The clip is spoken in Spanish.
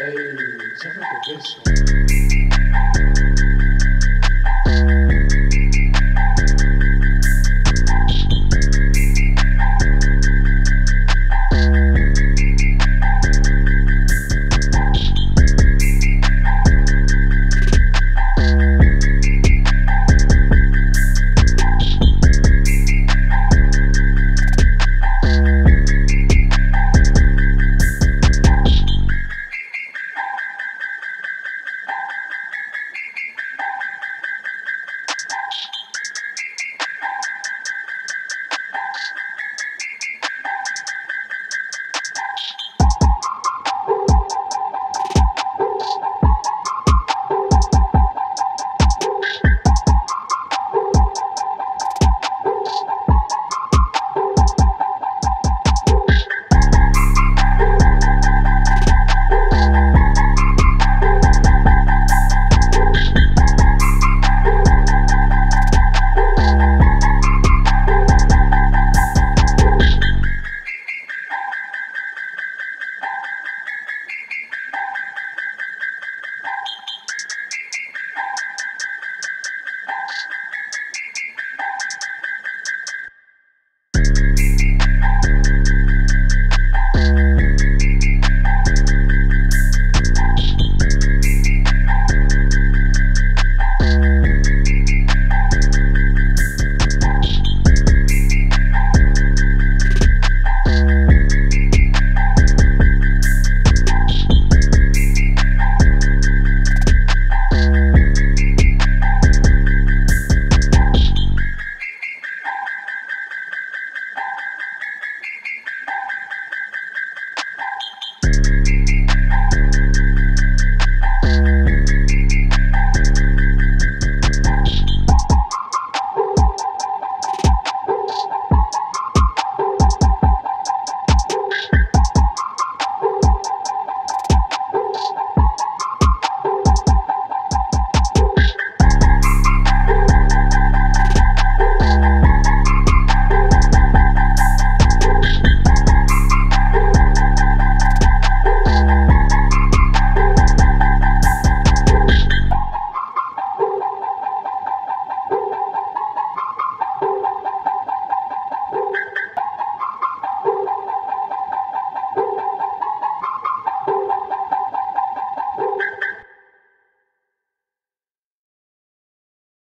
el San Francisco.